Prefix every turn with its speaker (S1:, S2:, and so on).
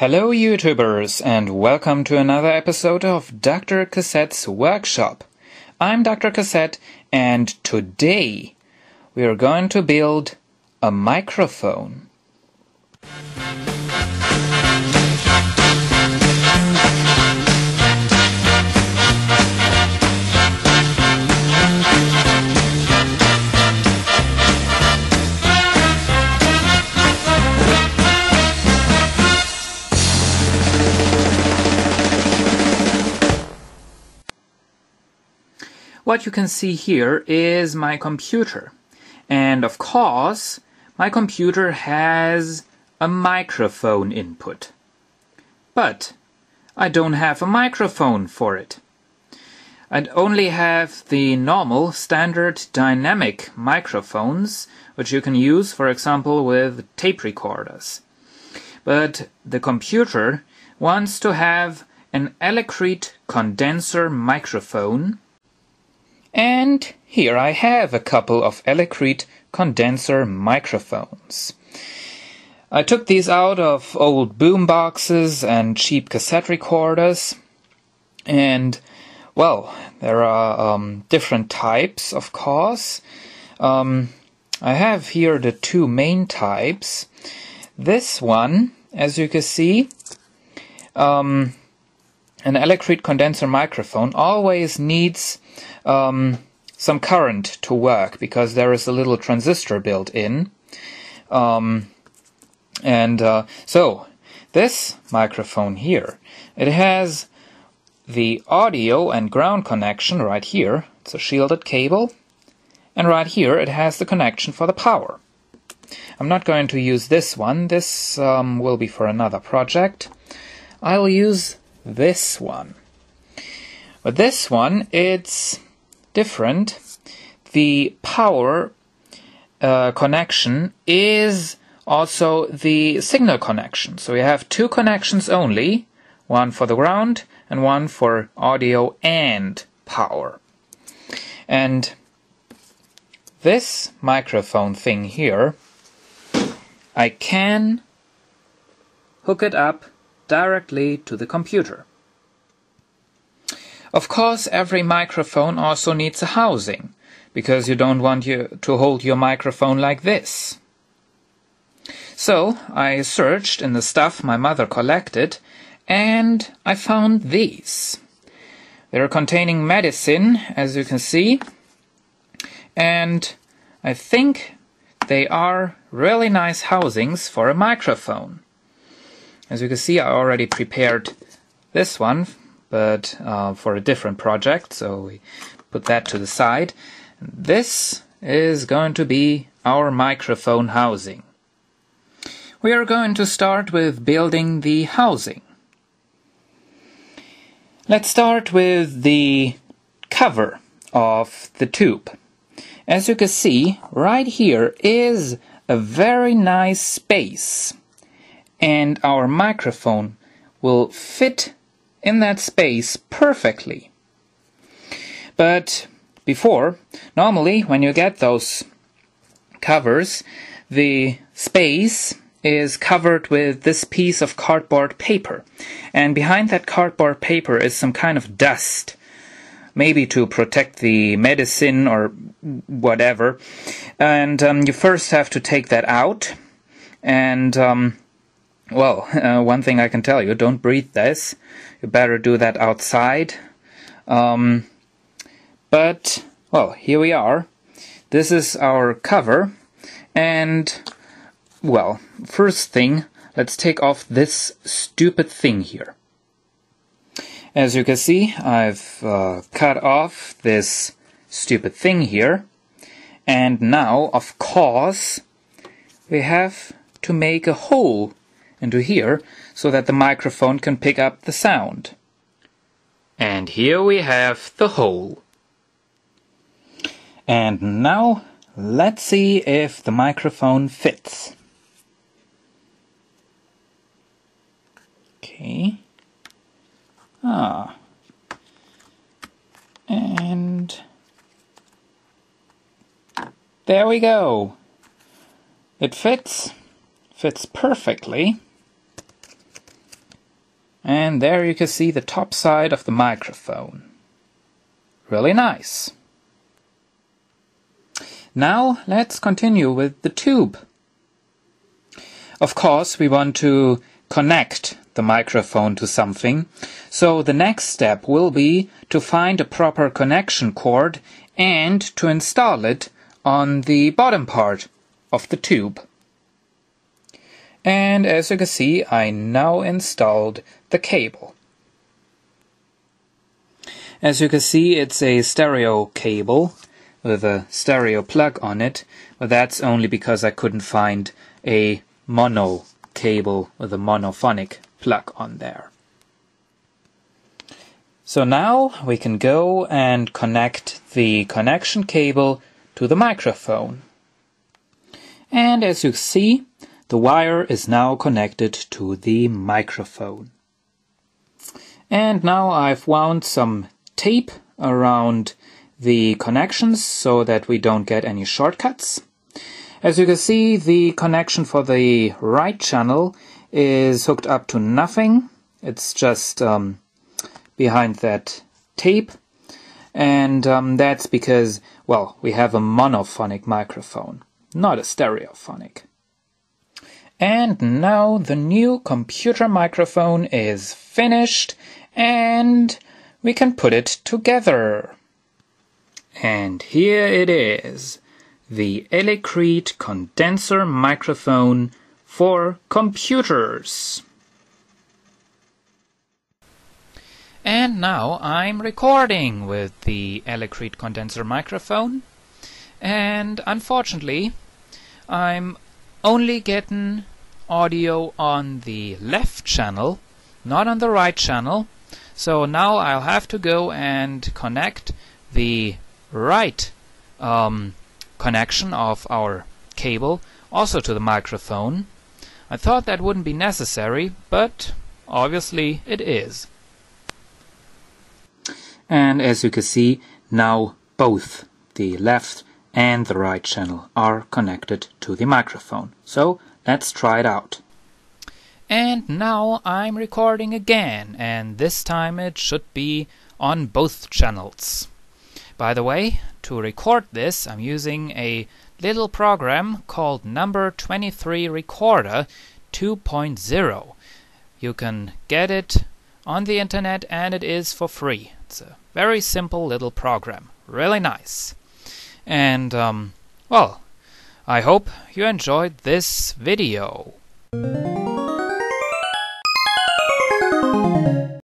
S1: Hello, YouTubers, and welcome to another episode of Dr. Cassette's Workshop. I'm Dr. Cassette, and today we are going to build a microphone. What you can see here is my computer. And of course, my computer has a microphone input. But I don't have a microphone for it. I only have the normal standard dynamic microphones, which you can use, for example, with tape recorders. But the computer wants to have an Electret condenser microphone and here I have a couple of Electret condenser microphones. I took these out of old boom boxes and cheap cassette recorders. And, well, there are um, different types, of course. Um, I have here the two main types. This one, as you can see, um, an Electret condenser microphone always needs um, some current to work because there is a little transistor built in. Um, and uh, so this microphone here, it has the audio and ground connection right here. It's a shielded cable. And right here it has the connection for the power. I'm not going to use this one. This um, will be for another project. I will use this one. But this one, it's different. The power uh, connection is also the signal connection. So we have two connections only, one for the ground and one for audio and power. And this microphone thing here, I can hook it up directly to the computer. Of course, every microphone also needs a housing, because you don't want you to hold your microphone like this. So I searched in the stuff my mother collected, and I found these. They're containing medicine, as you can see, and I think they are really nice housings for a microphone. As you can see, I already prepared this one but uh, for a different project, so we put that to the side. This is going to be our microphone housing. We are going to start with building the housing. Let's start with the cover of the tube. As you can see, right here is a very nice space and our microphone will fit in that space perfectly. But before, normally when you get those covers, the space is covered with this piece of cardboard paper. And behind that cardboard paper is some kind of dust. Maybe to protect the medicine or whatever. And um, you first have to take that out. And, um, well, uh, one thing I can tell you don't breathe this you better do that outside. Um, but, well, here we are. This is our cover. And, well, first thing, let's take off this stupid thing here. As you can see, I've uh, cut off this stupid thing here. And now, of course, we have to make a hole into here so that the microphone can pick up the sound. And here we have the hole. And now let's see if the microphone fits. Okay. Ah. And there we go. It fits. Fits perfectly. And there you can see the top side of the microphone. Really nice. Now let's continue with the tube. Of course, we want to connect the microphone to something, so the next step will be to find a proper connection cord and to install it on the bottom part of the tube. And as you can see, I now installed the cable. As you can see, it's a stereo cable with a stereo plug on it, but that's only because I couldn't find a mono cable with a monophonic plug on there. So now we can go and connect the connection cable to the microphone. And as you see, the wire is now connected to the microphone. And now I've wound some tape around the connections so that we don't get any shortcuts. As you can see, the connection for the right channel is hooked up to nothing. It's just um, behind that tape. And um, that's because, well, we have a monophonic microphone, not a stereophonic. And now the new computer microphone is finished and we can put it together. And here it is, the Electret condenser microphone for computers. And now I'm recording with the Electret condenser microphone. And unfortunately, I'm only getting audio on the left channel, not on the right channel. So now I'll have to go and connect the right um, connection of our cable also to the microphone. I thought that wouldn't be necessary, but obviously it is. And as you can see, now both the left and the right channel are connected to the microphone. So let's try it out. And now I'm recording again, and this time it should be on both channels. By the way, to record this, I'm using a little program called Number 23 Recorder 2.0. You can get it on the internet and it is for free. It's a very simple little program. Really nice. And, um, well, I hope you enjoyed this video.